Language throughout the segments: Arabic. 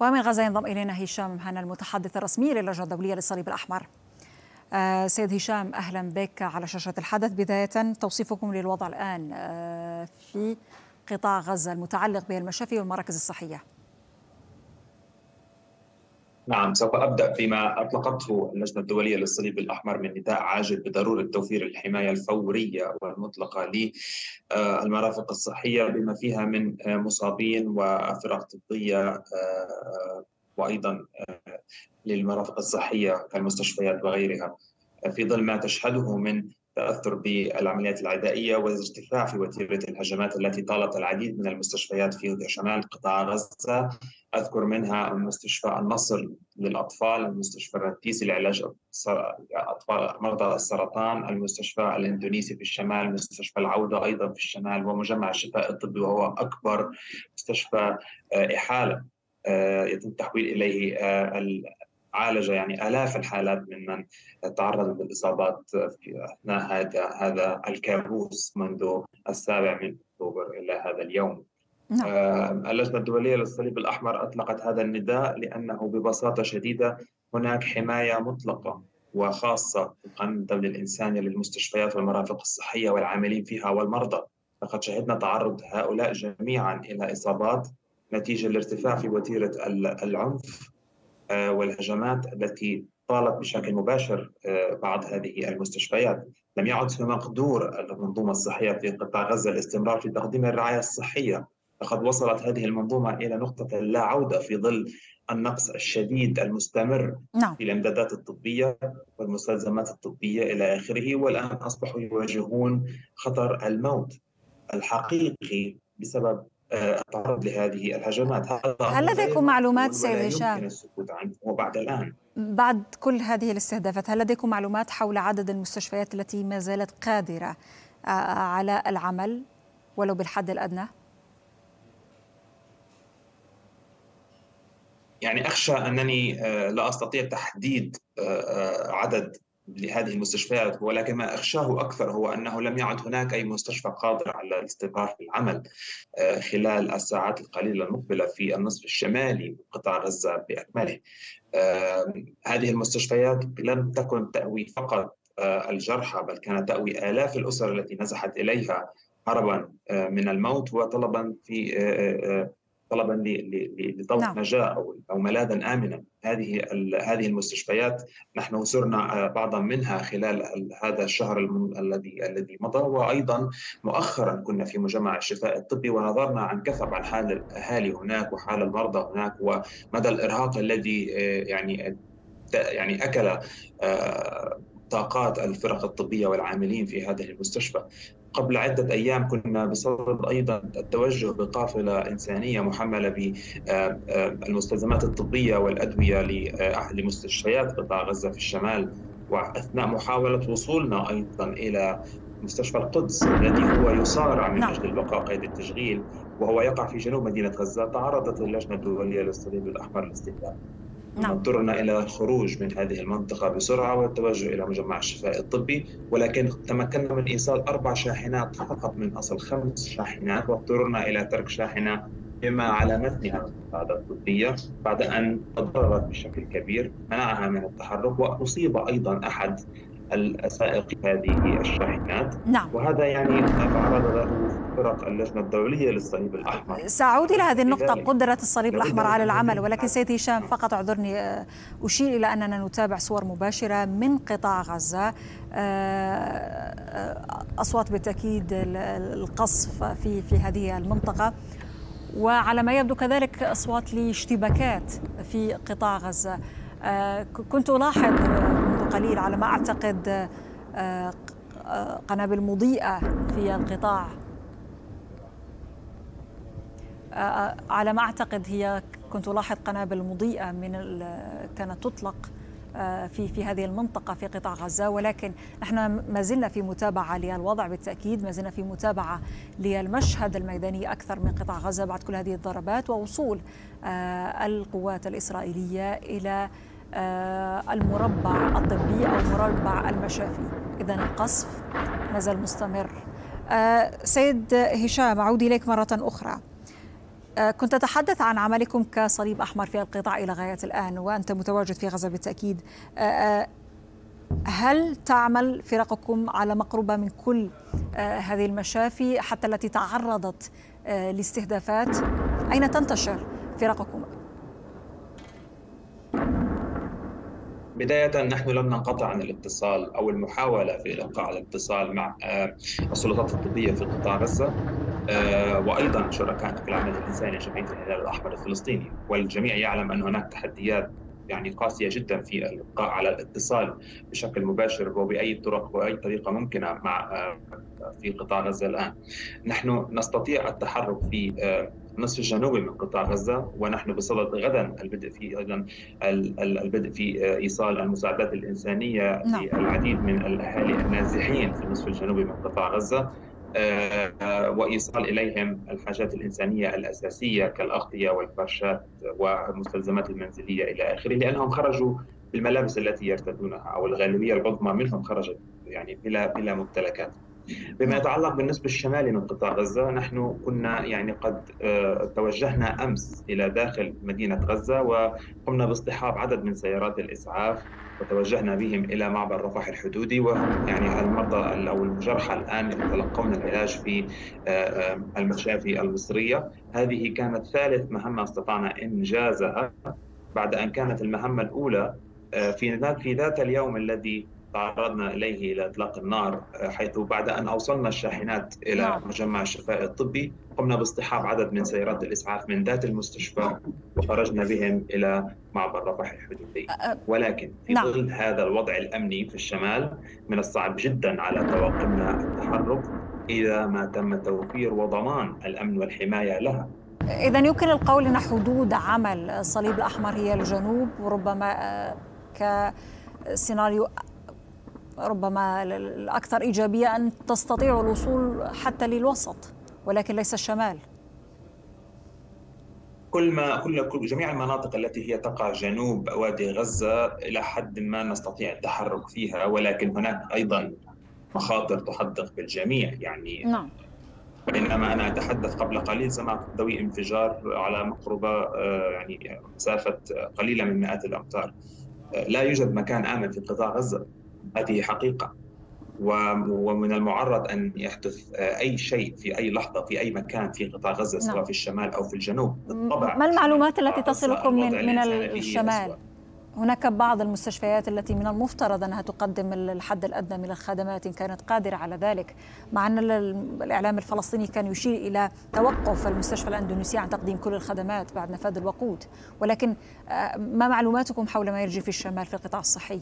ومن غزة ينضم إلينا هشام هنا المتحدث الرسمي للجنة الدولية للصليب الأحمر. آه سيد هشام أهلا بك على شاشة الحدث. بداية توصيفكم للوضع الآن آه في قطاع غزة المتعلق بالمشافي والمراكز الصحية. نعم سوف أبدأ فيما أطلقته اللجنة الدولية للصليب الأحمر من نداء عاجل بضرورة توفير الحماية الفورية والمطلقة للمرافق الصحية بما فيها من مصابين وفرق طبية وأيضا للمرافق الصحية كالمستشفيات وغيرها. في ظل ما تشهده من تأثر بالعمليات العدائية والارتفاع في وتيرة الهجمات التي طالت العديد من المستشفيات في شمال قطاع غزة. أذكر منها مستشفى النصر للأطفال، المستشفى الرئيسي لعلاج أطفال مرضى السرطان، المستشفى الإندونيسي في الشمال، مستشفى العودة أيضا في الشمال ومجمع الشفاء الطبي وهو أكبر مستشفى إحالة يتم التحويل إليه عالج يعني آلاف الحالات ممن تعرضوا للإصابات في أثناء هذا هذا الكابوس منذ السابع من أكتوبر إلى هذا اليوم. نعم. اللجنة الدولية للصليب الأحمر أطلقت هذا النداء لأنه ببساطة شديدة هناك حماية مطلقة وخاصة القانون الدولي الإنساني للمستشفيات والمرافق الصحية والعاملين فيها والمرضى. لقد شهدنا تعرض هؤلاء جميعا إلى إصابات نتيجة الارتفاع في وتيرة العنف والهجمات التي طالت بشكل مباشر بعض هذه المستشفيات. لم يعد في مقدور المنظومة الصحية في قطاع غزة الاستمرار في تقديم الرعاية الصحية. لقد وصلت هذه المنظومة إلى نقطة لا عودة في ظل النقص الشديد المستمر نعم. في الإمدادات الطبية والمستلزمات الطبية إلى آخره. والآن أصبحوا يواجهون خطر الموت الحقيقي بسبب التعرض لهذه الهجمات. هل لديكم معلومات سيد هشام؟ وبعد الآن. بعد كل هذه الاستهدافات هل لديكم معلومات حول عدد المستشفيات التي ما زالت قادرة على العمل ولو بالحد الأدنى؟ يعني أخشى أنني لا أستطيع تحديد عدد لهذه المستشفيات ولكن ما أخشاه أكثر هو أنه لم يعد هناك أي مستشفى قادر على الاستمرار في العمل خلال الساعات القليلة المقبلة في النصف الشمالي من قطاع غزة بأكمله. هذه المستشفيات لم تكن تأوي فقط الجرحى بل كانت تأوي آلاف الأسر التي نزحت إليها هربا من الموت وطلبا في طلبا لطلب نعم. نجاه أو أو ملاذا امنا هذه هذه المستشفيات نحن زرنا بعضا منها خلال هذا الشهر الذي الذي مضى وأيضا مؤخرا كنا في مجمع الشفاء الطبي ونظرنا عن كثب عن حال الأهالي هناك وحال المرضى هناك ومدى الإرهاق الذي يعني يعني أكل طاقات الفرق الطبية والعاملين في هذه المستشفى. قبل عدة أيام كنا بصدد أيضا التوجه بقافلة إنسانية محملة بالمستلزمات الطبية والأدوية لمستشفيات قطاع غزة في الشمال وأثناء محاولة وصولنا أيضا إلى مستشفى القدس الذي هو يصارع من أجل البقاء قيد التشغيل وهو يقع في جنوب مدينة غزة تعرضت اللجنة الدولية للصليب الأحمر لاستهداف نعم. اضطرنا إلى الخروج من هذه المنطقة بسرعة والتوجه إلى مجمع الشفاء الطبي ولكن تمكنا من إيصال أربع شاحنات فقط من أصل خمس شاحنات واضطررنا إلى ترك شاحنة بما على متنها المساعدة الطبية بعد أن تضررت بشكل كبير منعها من التحرك وأصيب أيضا أحد السائق هذه الشاحنات نعم. وهذا يعني تعرض له فرق اللجنة الدولية للصليب الأحمر. سأعود إلى هذه النقطة. قدرة الصليب الأحمر على العمل. ولكن سيد هشام فقط اعذرني. أشير إلى أننا نتابع صور مباشرة من قطاع غزة. أصوات بالتأكيد القصف في في هذه المنطقة. وعلى ما يبدو كذلك أصوات لاشتباكات في قطاع غزة. كنت ألاحظ منذ قليل على ما أعتقد قنابل مضيئة في القطاع. على ما أعتقد هي كنت ألاحظ قنابل مضيئة من كانت تطلق في في هذه المنطقة في قطاع غزة ولكن نحن ما زلنا في متابعة للوضع بالتأكيد ما زلنا في متابعة للمشهد الميداني أكثر من قطاع غزة بعد كل هذه الضربات ووصول القوات الإسرائيلية إلى المربع الطبي أو مربع المشافي. إذا القصف ما زال مستمر. سيد هشام أعود إليك مرة أخرى. كنت تتحدث عن عملكم كصليب أحمر في القطاع إلى غاية الآن وأنت متواجد في غزة بالتأكيد. هل تعمل فرقكم على مقربة من كل هذه المشافي حتى التي تعرضت لاستهدافات؟ أين تنتشر فرقكم؟ بداية نحن لم ننقطع عن الاتصال أو المحاولة في إلقاء الاتصال مع السلطات الطبية في قطاع غزة. وأيضا شركائنا في العمل الإنساني جمعية الهلال الأحمر الفلسطيني والجميع يعلم أن هناك تحديات يعني قاسية جدا في الإبقاء على الاتصال بشكل مباشر وبأي طرق وأي طريقة ممكنة مع في قطاع غزة الآن نحن نستطيع التحرك في النصف الجنوبي من قطاع غزة ونحن بصدد غدا البدء في أيضا البدء في إيصال المساعدات الإنسانية نعم. للعديد من الأهالي النازحين في النصف الجنوبي من قطاع غزة وإيصال إليهم الحاجات الإنسانية الأساسية كالأغطية والفرشات والمستلزمات المنزلية إلى آخره لأنهم خرجوا بالملابس التي يرتدونها أو الغالبية العظمى منهم خرجت يعني بلا بلا ممتلكات. بما يتعلق بالنسبة الشمالي من قطاع غزة نحن كنا يعني قد توجهنا أمس إلى داخل مدينة غزة وقمنا باصطحاب عدد من سيارات الإسعاف وتوجهنا بهم إلى معبر رفح الحدودي وهم يعني المرضى أو الجرحى الآن يتلقون العلاج في المشافي المصرية. هذه كانت ثالث مهمة استطعنا إنجازها بعد أن كانت المهمة الأولى في في ذات اليوم الذي تعرضنا إليه إلى إطلاق النار حيث بعد أن أوصلنا الشاحنات إلى مجمع الشفاء الطبي قمنا باصطحاب عدد من سيارات الإسعاف من ذات المستشفى وخرجنا بهم إلى معبر رفح الحدودي ولكن في نعم. ظل هذا الوضع الأمني في الشمال من الصعب جدا على طواقمنا التحرك إذا ما تم توفير وضمان الأمن والحماية لها. إذا يمكن القول إن حدود عمل الصليب الأحمر هي الجنوب وربما كسيناريو ربما الأكثر إيجابية أن تستطيعوا الوصول حتى للوسط ولكن ليس الشمال. كل ما كل جميع المناطق التي هي تقع جنوب وادي غزة إلى حد ما نستطيع التحرك فيها ولكن هناك أيضا مخاطر تحدق بالجميع. يعني نعم. بينما أنا أتحدث قبل قليل سمعت ضوء انفجار على مقربة يعني مسافة قليلة من مئات الأمتار. لا يوجد مكان آمن في قطاع غزة. هذه حقيقة ومن المعرض أن يحدث أي شيء في أي لحظة في أي مكان في قطاع غزة سواء نعم. في الشمال أو في الجنوب بالطبع ما المعلومات التي تصلكم من, من الشمال؟ هناك بعض المستشفيات التي من المفترض أنها تقدم الحد الأدنى من الخدمات إن كانت قادرة على ذلك، مع أن الإعلام الفلسطيني كان يشير إلى توقف المستشفى الأندونيسي عن تقديم كل الخدمات بعد نفاذ الوقود، ولكن ما معلوماتكم حول ما يجري في الشمال في القطاع الصحي؟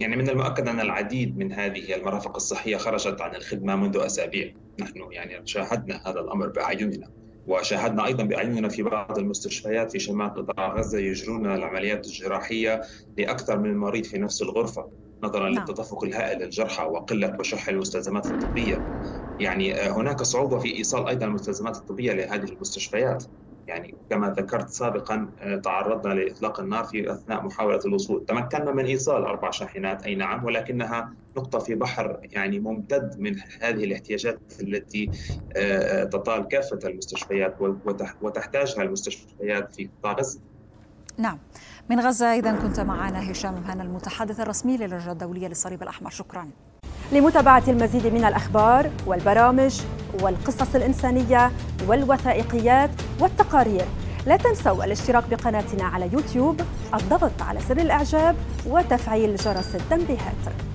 يعني من المؤكد أن العديد من هذه المرافق الصحية خرجت عن الخدمة منذ أسابيع. نحن يعني شاهدنا هذا الأمر بأعيننا وشاهدنا أيضا بأعيننا في بعض المستشفيات في شمال قطاع غزة يجرون العمليات الجراحية لأكثر من مريض في نفس الغرفة نظرا نعم. للتدفق الهائل للجرحى وقلة وشح المستلزمات الطبية. يعني هناك صعوبة في إيصال أيضا المستلزمات الطبية لهذه المستشفيات. يعني كما ذكرت سابقا تعرضنا لإطلاق النار في أثناء محاولة الوصول، تمكنا من إيصال أربع شاحنات أي نعم ولكنها نقطة في بحر يعني ممتد من هذه الاحتياجات التي تطال كافة المستشفيات وتحتاجها المستشفيات في قطاع غزه. نعم من غزة اذا كنت معنا هشام مهنا المتحدث الرسمي للجنه الدولية للصليب الأحمر شكرا. لمتابعة المزيد من الأخبار والبرامج والقصص الإنسانية والوثائقيات والتقارير. لا تنسوا الاشتراك بقناتنا على يوتيوب الضغط على زر الإعجاب وتفعيل جرس التنبيهات.